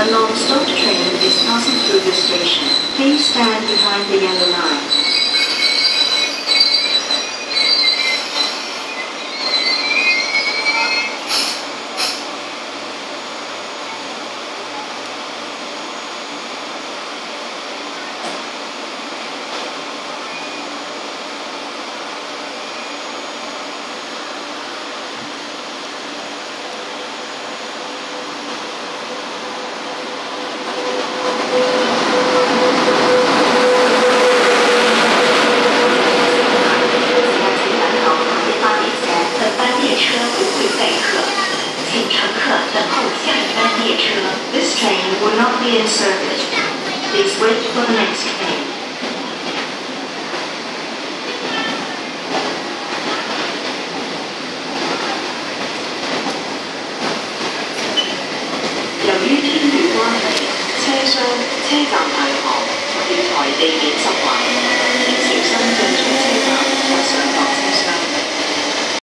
A long stop train is passing through the station. Please stand behind the yellow line. 车不会载客，请乘客等候下一班列车。This train will not be in service. Please wait for the next train. 由于天雨关系，车厢、车站大堂、月台地面。